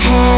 head